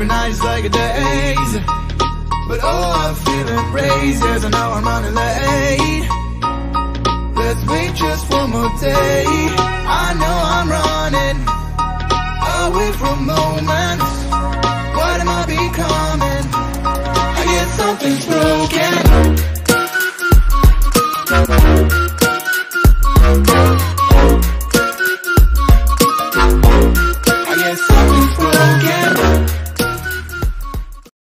every night is like a daze But oh, I'm feeling crazy. There's an hour I'm running late Let's wait just one more day I know I'm running Away from moments What am I becoming? I guess something's wrong